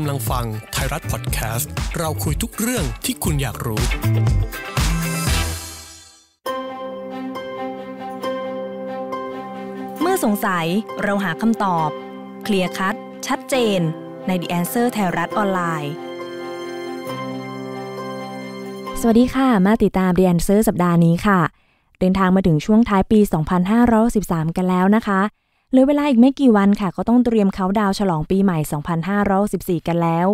กำลังฟังไทยรัฐพอดแคสต์ เราคุยทุกเรื่องที่คุณอยากรู้ เมื่อสงสัยเราหาคำตอบ เคลียร์คัด ชัดเจน ใน The Answer ไทยรัฐออนไลน์สวัสดีค่ะ มาติดตาม The Answer สัปดาห์นี้ค่ะ เดินทางมาถึงช่วงท้ายปี 2513 กันแล้วนะคะ เหลือเวลาอีกไม่กี่วันค่ะ ก็ต้องเตรียมเขาดาวฉลองปีใหม่ 2514 กันแล้ว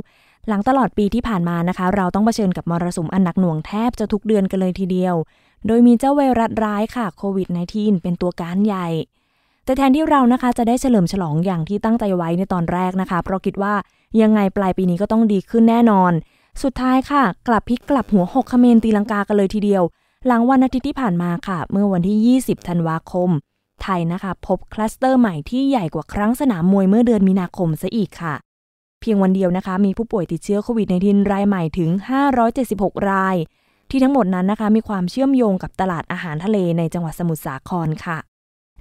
หลังตลอดปีที่ผ่านมานะคะ เราต้องเผชิญกับมรสุมอันหนักหน่วงแทบจะทุกเดือนกันเลยทีเดียว โดยมีเจ้าไวรัสร้ายค่ะโควิด -19 เป็นตัวการใหญ่ แต่แทนที่เรานะคะจะได้เฉลิมฉลองอย่างที่ตั้งใจไว้ในตอนแรกนะคะ เพราะคิดว่ายังไงปลายปีนี้ก็ต้องดีขึ้นแน่นอน สุดท้ายค่ะ กลับพลิกกลับหัวหกคเมนตีลังกากันเลยทีเดียว หลังวันอาทิตย์ที่ผ่านมาค่ะ เมื่อวันที่ 20 ธันวาคม ไทยนะคะ พบคลัสเตอร์ใหม่ที่ใหญ่กว่าครั้งสนามมวยเมื่อเดือนมีนาคมซะอีกค่ะ เพียงวันเดียวนะคะ มีผู้ป่วยติดเชื้อโควิด -19 รายใหม่ถึง 576 ราย ที่ทั้งหมดนั้นนะคะ มีความเชื่อมโยงกับตลาดอาหารทะเลในจังหวัดสมุทรสาครค่ะ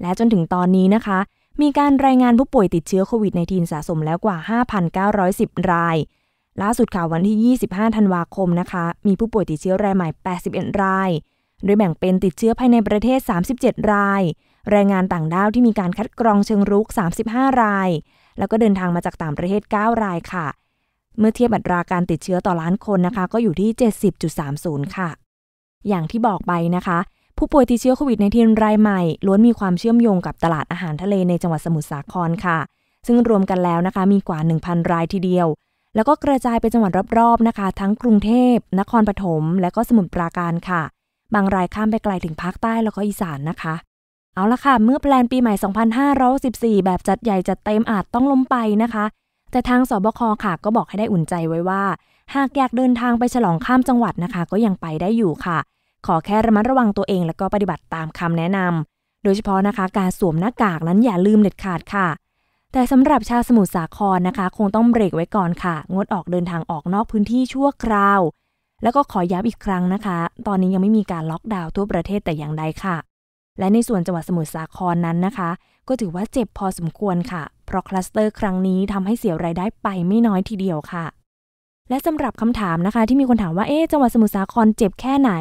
และจนถึงตอนนี้นะคะ มีการรายงานผู้ป่วยติดเชื้อโควิด -19 สะสมแล้วกว่า 5,910 ราย ล่าสุดข่าววันที่ 25 ธันวาคมนะคะ มีผู้ป่วยติดเชื้อรายใหม่ 81 ราย โดยแบ่งเป็นติดเชื้อภายในประเทศ 37 ราย แรงงานต่างด้าวที่มีการคัดกรองเชิงรุก 35 ราย แล้วก็เดินทางมาจากต่างประเทศ 9 รายค่ะ เมื่อเทียบอัตราการติดเชื้อต่อล้านคนนะคะ ก็อยู่ที่ 70.30 ค่ะ อย่างที่บอกไปนะคะ ผู้ป่วยติดเชื้อโควิด -19 รายใหม่ล้วนมีความเชื่อมโยงกับตลาดอาหารทะเลในจังหวัดสมุทรสาครค่ะ ซึ่งรวมกันแล้วนะคะมีกว่า 1,000 รายทีเดียว แล้วก็กระจายไปจังหวัดรอบๆนะคะ ทั้งกรุงเทพ นครปฐม และก็สมุทรปราการค่ะ บางรายข้ามไปไกลถึงภาคใต้แล้วก็อีสานนะคะ เอาละค่ะ เมื่อแพลนปีใหม่ 2514 แบบจัดใหญ่จัดเต็มอาจต้องล้มไปนะคะ แต่ทางสบคค่ะก็บอกให้ได้อุ่นใจไว้ว่า หากอยากเดินทางไปฉลองข้ามจังหวัดนะคะ ก็ยังไปได้อยู่ค่ะ ขอแค่ระมัดระวังตัวเอง แล้วก็ปฏิบัติตามคำแนะนำโดยเฉพาะนะคะ การสวมหน้ากากนั้นอย่าลืมเด็ดขาดค่ะ แต่สำหรับชาวสมุทรสาครนะคะ คงต้องเบรกไว้ก่อนค่ะ งดออกเดินทางออกนอกพื้นที่ชั่วคราว แล้วก็ขอย้ำอีกครั้งนะคะ ตอนนี้ยังไม่มีการล็อกดาวน์ทั่วประเทศแต่อย่างใดค่ะ และในส่วนจังหวัดสมุทรสาครนั้นนะคะ ก็ถือว่าเจ็บพอสมควรค่ะ เพราะคลัสเตอร์ครั้งนี้ทำให้เสียรายได้ไปไม่น้อยทีเดียวค่ะ และสำหรับคำถามนะคะ ที่มีคนถามว่าเอ๊จังหวัดสมุทรสาครเจ็บแค่ไหน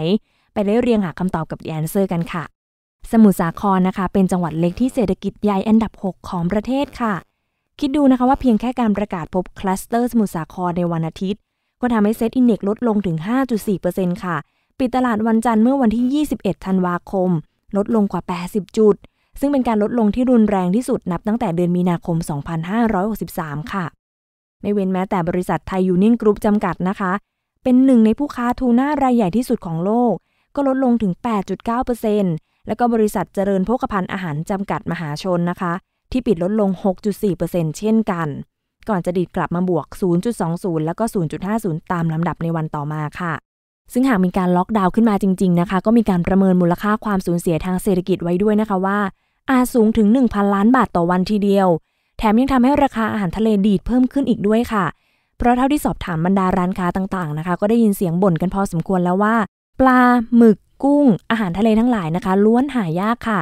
ไปไล่เรียงหาคำตอบกับ Answer กันค่ะ สมุทรสาครนะคะ เป็นจังหวัดเล็กที่เศรษฐกิจใหญ่อันดับ 6 ของประเทศค่ะ คิดดูนะคะว่าเพียงแค่การประกาศพบคลัสเตอร์สมุทรสาครในวันอาทิตย์ ก็ทำให้ SET Index ลดลงถึง 5.4%ค่ะ ปิดตลาดวันจันทร์เมื่อวันที่ 21 ธันวาคม ลดลงกว่า 80 จุด ซึ่งเป็นการลดลงที่รุนแรงที่สุดนับตั้งแต่เดือนมีนาคม 2563 ค่ะ ไม่เว้นแม้แต่บริษัทไทยยูเนียนกรุ๊ปจำกัดนะคะ เป็นหนึ่งในผู้ค้าทูน่ารายใหญ่ที่สุดของโลก ก็ลดลงถึง 8.9%แล้วก็บริษัทเจริญโภคภัณฑ์อาหารจำกัดมหาชนนะคะ ที่ปิดลดลง 6.4%เช่นกัน ก่อนจะดีดกลับมาบวก 0.20 แล้วก็ 0.50 ตามลำดับในวันต่อมาค่ะ ซึ่งหากมีการล็อกดาวน์ขึ้นมาจริง ๆนะคะ ก็มีการประเมินมูลค่าความสูญเสียทางเศรษฐกิจไว้ด้วยนะคะว่า อาจสูงถึง 1,000 ล้านบาทต่อวันทีเดียว แถมยังทำให้ราคาอาหารทะเลดีดเพิ่มขึ้นอีกด้วยค่ะ เพราะเท่าที่สอบถามบรรดาร้านค้าต่างๆนะคะ ก็ได้ยินเสียงบ่นกันพอสมควรแล้วว่า ปลาหมึกกุ้ง อาหารทะเลทั้งหลายนะคะ ล้วนหายากค่ะ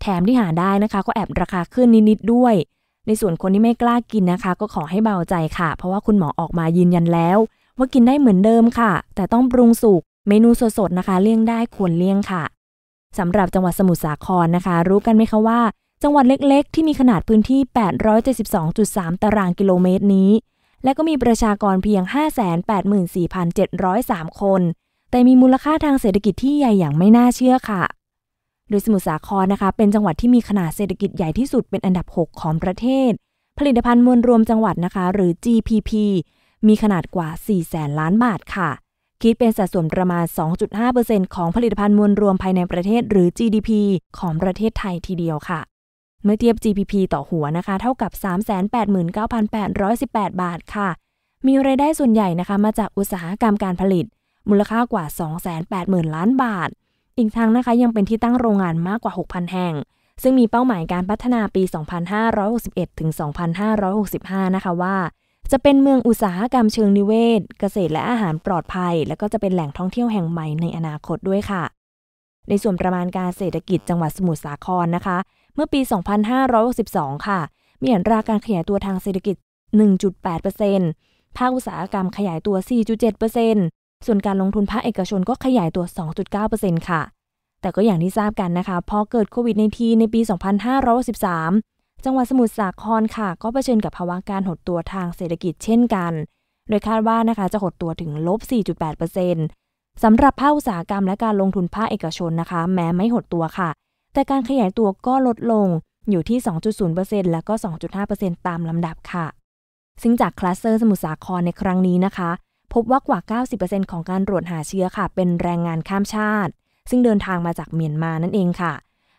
แถมที่หาได้นะคะ ก็แอบราคาขึ้นนิดๆด้วย ในส่วนคนที่ไม่กล้ากินนะคะ ก็ขอให้เบาใจค่ะ เพราะว่าคุณหมอออกมายืนยันแล้ว ว่ากินได้เหมือนเดิมค่ะ แต่ต้องปรุงสุกเมนูสดๆนะคะ เลี่ยงได้ควรเลี่ยงค่ะสำหรับจังหวัดสมุทรสาครนะคะ รู้กันไหมคะว่า จังหวัดเล็กๆ ที่มีขนาดพื้นที่ 872.3 ตารางกิโลเมตรนี้ และก็มีประชากรเพียง 584,703 คน แต่มีมูลค่าทางเศรษฐกิจที่ใหญ่อย่างไม่น่าเชื่อค่ะ โดยสมุทรสาครนะคะ เป็นจังหวัดที่มีขนาดเศรษฐกิจใหญ่ที่สุดเป็นอันดับ 6 ของประเทศ ผลิตภัณฑ์มวลรวมจังหวัดนะคะ หรือ GPP มีขนาดกว่า 4 แสนล้านบาทค่ะ คิดเป็นสัดส่วนประมาณ 2.5%ของผลิตภัณฑ์มวลรวมภายในประเทศหรือ GDP ของประเทศไทยทีเดียวค่ะ เมื่อเทียบ GPP ต่อหัวนะคะ เท่ากับ 389,818 บาทค่ะ มีรายได้ส่วนใหญ่นะคะ มาจากอุตสาหกรรมการผลิต มูลค่ากว่า 280,000 ล้านบาท อีกทั้งนะคะยังเป็นที่ตั้งโรงงานมากกว่า 6,000 แห่งซึ่งมีเป้าหมายการพัฒนาปี 2561 ถึง 2565 นะคะว่า จะเป็นเมืองอุตสาหกรรมเชิงนิเวศ เกษตรและอาหารปลอดภัย และก็จะเป็นแหล่งท่องเที่ยวแห่งใหม่ในอนาคตด้วยค่ะ ในส่วนประมาณการเศรษฐกิจจังหวัดสมุทรสาครนะคะ เมื่อปี 2562 ค่ะ มีอัตราการขยายตัวทางเศรษฐกิจ 1.8%ภาคอุตสาหกรรมขยายตัว 4.7%ส่วนการลงทุนภาคเอกชนก็ขยายตัว 2.9%ค่ะ แต่ก็อย่างที่ทราบกันนะคะ พอเกิดโควิด -19 ในปี 2513 จังหวัดสมุทรสาครค่ะ ก็เผชิญกับภาวะการหดตัวทางเศรษฐกิจเช่นกัน โดยคาดว่านะคะจะหดตัวถึงลบ 4.8%สำหรับภาคอุตสาหกรรมและการลงทุนภาคเอกชนนะคะ แม้ไม่หดตัวค่ะ แต่การขยายตัวก็ลดลงอยู่ที่ 2.0%และก็ 2.5%ตามลำดับค่ะ ซึ่งจากคลัสเตอร์สมุทรสาครในครั้งนี้นะคะ พบว่ากว่า 90%ของการตรวจหาเชื้อค่ะ เป็นแรงงานข้ามชาติ ซึ่งเดินทางมาจากเมียนมานั่นเองค่ะ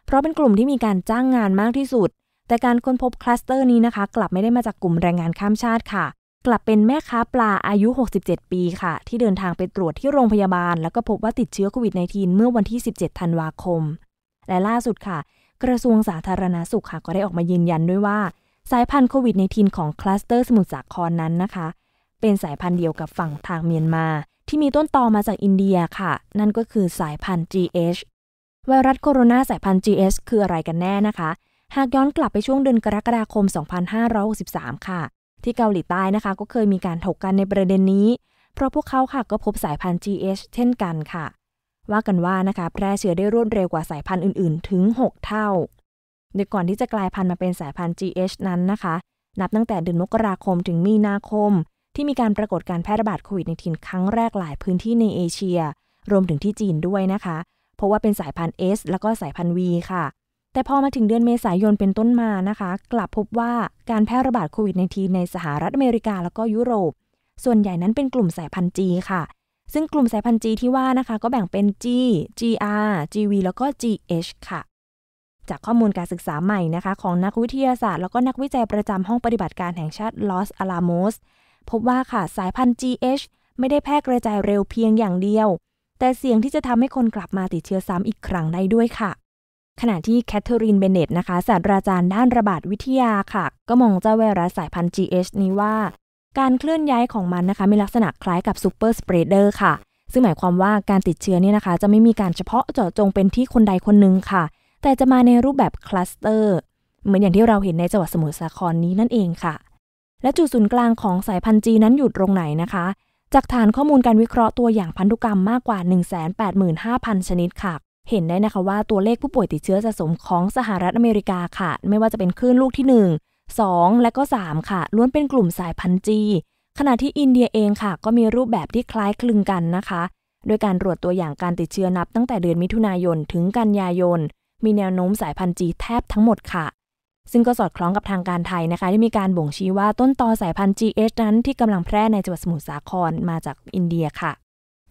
เพราะเป็นกลุ่มที่มีการจ้างงานมากที่สุด แต่การค้นพบคลัสเตอร์นี้นะคะ กลับไม่ได้มาจากกลุ่มแรงงานข้ามชาติค่ะ กลับเป็นแม่ค้าปลาอายุ 67 ปีค่ะ ที่เดินทางไปตรวจที่โรงพยาบาล แล้วก็พบว่าติดเชื้อโควิด -19 เมื่อวันที่ 17 ธันวาคม และล่าสุดค่ะ กระทรวงสาธารณาสุขค่ะก็ได้ออกมายืนยันด้วยว่า สายพันธุ์โควิดในทีนของคลัสเตอร์สมุทรสาครนั้นนะคะ เป็นสายพันธุ์เดียวกับฝั่งทางเมียนมา ที่มีต้นตอมาจากอินเดียค่ะ นั่นก็คือสายพันธุ์ GH ไวรัสโคโรนาสายพันธุ์ GH คืออะไรกันแน่นะคะ หากย้อนกลับไปช่วงเดือนกรกฎาคม 2563 ค่ะ ที่เกาหลีใต้นะคะ ก็เคยมีการถกกันในประเด็นนี้ เพราะพวกเขาค่ะก็พบสายพันธุ์ GH เช่นกันค่ะ ว่ากันว่านะคะแพร่เชื้อได้รวดเร็วกว่าสายพันธุ์อื่น ๆ ถึง 6 เท่า โดยก่อนที่จะกลายพันธุ์มาเป็นสายพันธุ์ GH นั้นนะคะ นับตั้งแต่เดือนมกราคมถึงมีนาคม ที่มีการปรากฏการแพร่ระบาดโควิดในทินครั้งแรกหลายพื้นที่ในเอเชีย รวมถึงที่จีนด้วยนะคะ เพราะว่าเป็นสายพันธุ์ S แล้วก็สายพันธุ์ V ค่ะ แต่พอมาถึงเดือนเมษายนเป็นต้นมานะคะ กลับพบว่าการแพร่ระบาดโควิดในทีในสหรัฐอเมริกาแล้วก็ยุโรป ส่วนใหญ่นั้นเป็นกลุ่มสายพันธุ์ G ค่ะ ซึ่งกลุ่มสายพันธุ์ G ที่ว่านะคะ ก็แบ่งเป็น G GR GV แล้วก็ GH ค่ะ จากข้อมูลการศึกษาใหม่นะคะ ของนักวิทยาศาสตร์ แล้วก็นักวิจัยประจำห้องปฏิบัติการแห่งชาติลอสอาลาโมสพบว่าค่ะสายพันธุ์ GH ไม่ได้แพร่กระจายเร็วเพียงอย่างเดียว แต่เสี่ยงที่จะทำให้คนกลับมาติดเชื้อซ้ำอีกครั้งได้ด้วยค่ะ ขณะที่แคทเธอรีนเบเนตนะคะศาสตราจารย์ด้านระบาดวิทยาค่ะ ก็มองเจ้าไวรัสสายพันธุ์ GH นี้ว่า การเคลื่อนย้ายของมันนะคะ มีลักษณะคล้ายกับ super spreader ค่ะ ซึ่งหมายความว่าการติดเชื้อเนี่ยนะคะ จะไม่มีการเฉพาะเจาะจงเป็นที่คนใดคนหนึ่งค่ะ แต่จะมาในรูปแบบคลัสเตอร์เหมือนอย่างที่เราเห็นในจังหวัดสมุทรสาครนี้นั่นเองค่ะ และจุดศูนย์กลางของสายพันธุ์ G นั้นอยู่ตรงไหนนะคะ จากฐานข้อมูลการวิเคราะห์ตัวอย่างพันธุกรรมมากกว่า 185,000 ชนิดค่ะ เห็นได้นะคะว่าตัวเลขผู้ป่วยติดเชื้อสะสมของสหรัฐอเมริกาค่ะ ไม่ว่าจะเป็นคลื่นลูกที่ 1 2 และก็ 3 ค่ะ ล้วนเป็นกลุ่มสายพันธุ์จีขณะที่อินเดียเองค่ะ ก็มีรูปแบบที่คล้ายคลึงกันนะคะ โดยการตรวจตัวอย่างการติดเชื้อนับตั้งแต่เดือนมิถุนายนถึงกันยายน มีแนวโน้มสายพันธุ์จีแทบทั้งหมดค่ะ ซึ่งก็สอดคล้องกับทางการไทยนะคะที่มีการบ่งชี้ว่าต้นตอสายพันธุ์ GH นั้นที่กำลังแพร่ในจังหวัดสมุทรสาครมาจากอินเดียค่ะ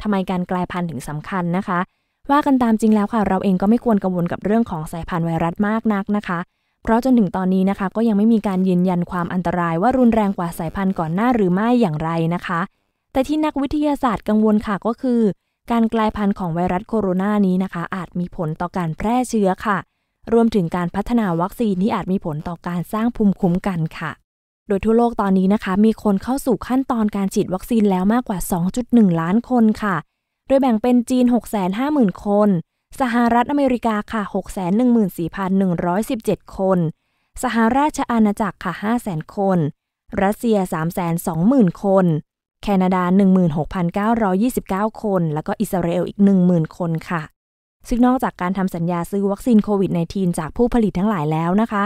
ทำไมการกลายพันธุ์ถึงสำคัญนะคะ ว่ากันตามจริงแล้วค่ะ เราเองก็ไม่ควรกังวลกับเรื่องของสายพันธุ์ไวรัสมากนักนะคะ เพราะจนถึงตอนนี้นะคะ ก็ยังไม่มีการยืนยันความอันตรายว่ารุนแรงกว่าสายพันธุ์ก่อนหน้าหรือไม่อย่างไรนะคะ แต่ที่นักวิทยาศาสตร์กังวลค่ะก็คือ การกลายพันธุ์ของไวรัสโคโรนานี้นะคะ อาจมีผลต่อการแพร่เชื้อค่ะ รวมถึงการพัฒนาวัคซีนที่อาจมีผลต่อการสร้างภูมิคุ้มกันค่ะ โดยทั่วโลกตอนนี้นะคะ มีคนเข้าสู่ขั้นตอนการฉีดวัคซีนแล้วมากกว่า 2.1 ล้านคนค่ะ โดยแบ่งเป็นจีน 650,000 คน สหรัฐอเมริกาค่ะ 614,117 คน สหราชอาณาจักรค่ะ 500,000 คน รัสเซีย 320,000 คน แคนาดา 16,929 คน แล้วก็อิสราเอลอีก 10,000 คนค่ะ ซึ่งนอกจากการทำสัญญาซื้อวัคซีนโควิด -19 จากผู้ผลิตทั้งหลายแล้วนะคะ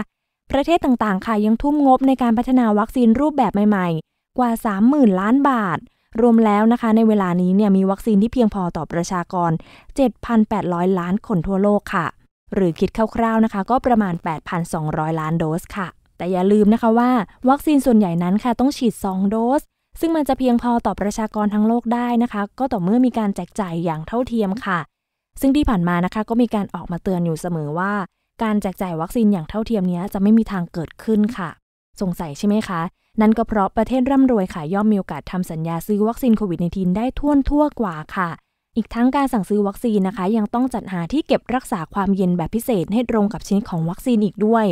ประเทศต่างๆ ค่ะยังทุ่มงบในการพัฒนาวัคซีนรูปแบบใหม่ ๆ กว่า 30,000 ล้านบาท รวมแล้วนะคะในเวลานี้เนี่ยมีวัคซีนที่เพียงพอต่อประชากร 7,800 ล้านคนทั่วโลกค่ะ หรือคิดคร่าวๆนะคะ ก็ประมาณ 8,200 ล้านโดสค่ะ แต่อย่าลืมนะคะว่า วัคซีนส่วนใหญ่นั้นค่ะต้องฉีด 2 โดส ซึ่งมันจะเพียงพอต่อประชากรทั้งโลกได้นะคะ ก็ต่อเมื่อมีการแจกจ่ายอย่างเท่าเทียมค่ะ ซึ่งที่ผ่านมานะคะก็มีการออกมาเตือนอยู่เสมอว่า การแจกจ่ายวัคซีนอย่างเท่าเทียมนี้จะไม่มีทางเกิดขึ้นค่ะ สงสัยใช่ไหมคะ นั่นก็เพราะประเทศร่ำรวยค่ะย่อมมีโอกาสทำสัญญาซื้อวัคซีนโควิด -19 ได้ท่วนทั่วกว่าค่ะ อีกทั้งการสั่งซื้อวัคซีนนะคะ ยังต้องจัดหาที่เก็บรักษาความเย็นแบบพิเศษให้ตรงกับชนิดของวัคซีนอีกด้วย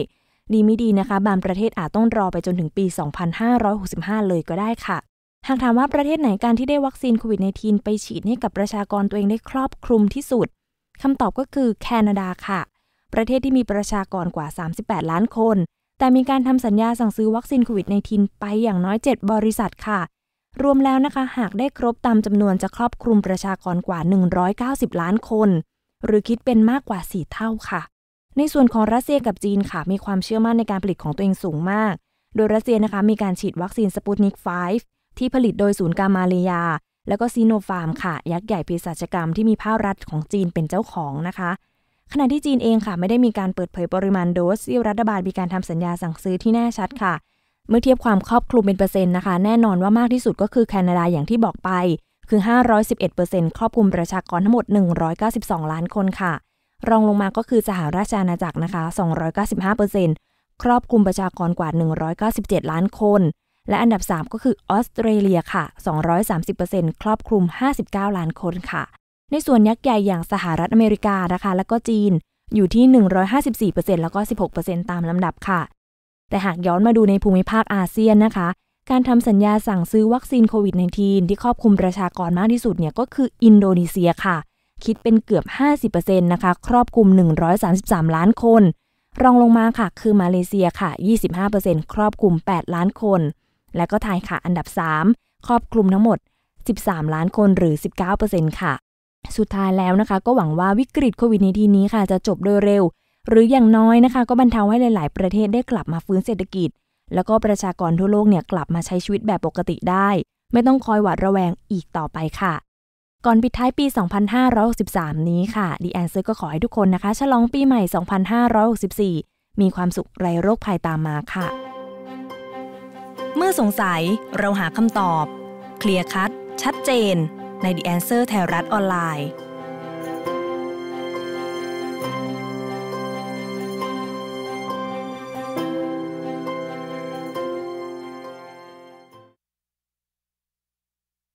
ดีไม่ดีนะคะ บางประเทศอาจต้องรอไปจนถึงปี 2565 เลยก็ได้ค่ะ หากถามว่าประเทศไหนการที่ได้วัคซีนโควิด -19 ไปฉีดให้กับประชากรตัวเองได้ครอบคลุมที่สุดคำตอบก็คือแคนาดาค่ะ ประเทศที่มีประชากรกว่า 38 ล้านคน แต่มีการทำสัญญาสั่งซื้อวัคซีนโควิดในทินไปอย่างน้อย 7 บริษัทค่ะ รวมแล้วนะคะ หากได้ครบตามจำนวนจะครอบคลุมประชากรกว่า 190 ล้านคน หรือคิดเป็นมากกว่า 4 เท่าค่ะ ในส่วนของรัสเซียกับจีนค่ะ มีความเชื่อมั่นในการผลิตของตัวเองสูงมาก โดยรัสเซียนะคะมีการฉีดวัคซีนสปุตนิก 5 ที่ผลิตโดยศูนย์กามาเลีย แล้วก็ซีโนฟาร์มค่ะ ยักษ์ใหญ่เภสัชกรรมที่มีภาครัฐของจีนเป็นเจ้าของนะคะ ขณะที่จีนเองค่ะไม่ได้มีการเปิดเผยปริมาณโดสที่รัฐบาลมีการทำสัญญาสั่งซื้อที่แน่ชัดค่ะ เมื่อเทียบความครอบคลุมเป็นเปอร์เซ็นต์นะคะ แน่นอนว่ามากที่สุดก็คือแคนาดาอย่างที่บอกไป คือ 511%ครอบคลุมประชากรทั้งหมด 192 ล้านคนค่ะ รองลงมาก็คือสหราชอาณาจักรนะคะ 295%ครอบคลุมประชากรกว่า 197 ล้านคน และอันดับ 3 ก็คือออสเตรเลียค่ะ 230%ครอบคลุม 59 ล้านคนค่ะ ในส่วนยักษ์ใหญ่อย่างสหรัฐอเมริกานะคะ และก็จีนอยู่ที่ 154%แล้วก็ 16%ตามลำดับค่ะ แต่หากย้อนมาดูในภูมิภาคอาเซียนนะคะ การทำสัญญาสั่งซื้อวัคซีนโควิด -19 ที่ครอบคลุมประชากรมากที่สุดเนี่ยก็คืออินโดนีเซียค่ะ คิดเป็นเกือบ 50%นะคะ ครอบคลุม 133 ล้านคน รองลงมาค่ะ คือมาเลเซียค่ะ 25%ครอบคลุม 8 ล้านคน และก็ไทยค่ะ อันดับ 3 ครอบคลุมทั้งหมด 13 ล้านคนหรือ 19%ค่ะ สุดท้ายแล้วนะคะ ก็หวังว่าวิกฤตโควิดในทีนี้ค่ะ จะจบโดยเร็ว หรืออย่างน้อยนะคะ ก็บรรเทาให้หลาย ๆ ประเทศได้กลับมาฟื้นเศรษฐกิจ แล้วก็ประชากรทั่วโลกเนี่ยกลับมาใช้ชีวิตแบบปกติได้ ไม่ต้องคอยหวาดระแวงอีกต่อไปค่ะ ก่อนปิดท้ายปี 2563 นี้ค่ะดีแอนเซอร์ก็ขอให้ทุกคนนะคะ ฉลองปีใหม่ 2564 มีความสุขไรโรคภัยตามมาค่ะ เมื่อสงสัยเราหาคำตอบ เคลียร์คัดชัดเจน ใน The Answer ไทยรัฐออนไลน์